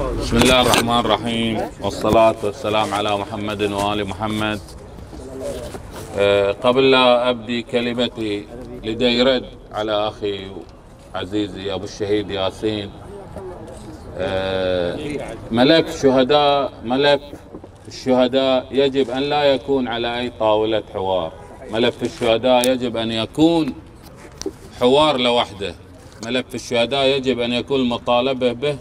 بسم الله الرحمن الرحيم. والصلاة والسلام على محمد وآل محمد. أه، قبل لا أبدي كلمتي لدي رد على أخي عزيزي أبو الشهيد ياسين. أه، ملف شهداء ملف الشهداء يجب أن لا يكون على أي طاولة حوار. ملف الشهداء يجب أن يكون حوار لوحده. ملف الشهداء يجب أن يكون المطالبة به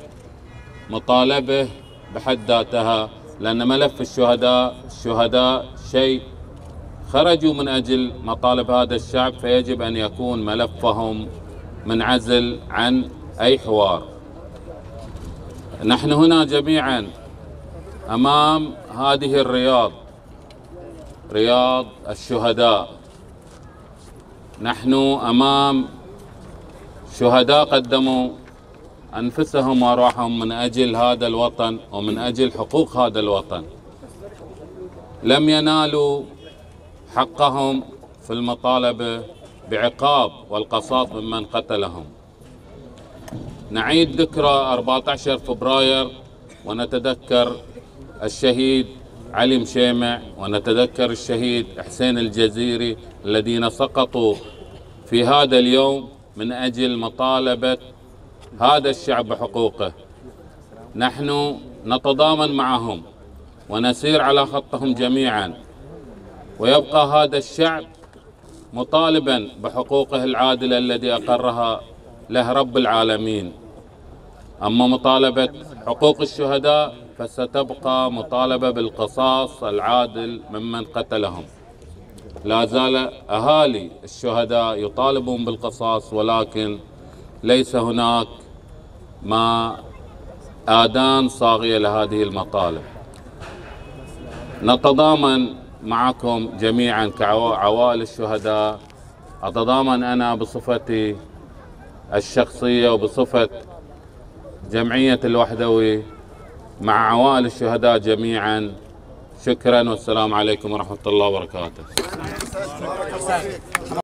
مطالبة بحد ذاتها لأن ملف الشهداء الشهداء شيء. خرجوا من أجل مطالب هذا الشعب فيجب أن يكون ملفهم منعزل عن أي حوار. نحن هنا جميعا أمام هذه الرياض رياض الشهداء. نحن أمام شهداء قدموا أنفسهم وأرواحهم من أجل هذا الوطن ومن أجل حقوق هذا الوطن. لم ينالوا حقهم في المطالبة بعقاب والقصاص ممن قتلهم. نعيد ذكرى 14 فبراير ونتذكر الشهيد علي مشيمع ونتذكر الشهيد حسين الجزيري الذين سقطوا في هذا اليوم من أجل مطالبة هذا الشعب بحقوقه نحن نتضامن معهم ونسير على خطهم جميعا. ويبقى هذا الشعب مطالبا بحقوقه العادلة الذي أقرها له رب العالمين. أما مطالبة حقوق الشهداء فستبقى مطالبة بالقصاص العادل ممن قتلهم. لا زال أهالي الشهداء يطالبون بالقصاص ولكن ليس هناك ما آذان صاغية لهذه المطالب نتضامن معكم جميعا كعوائل الشهداء. أتضامن أنا بصفتي الشخصية وبصفة جمعية الوحدوي مع عوائل الشهداء جميعا. شكرا والسلام عليكم ورحمة الله وبركاته.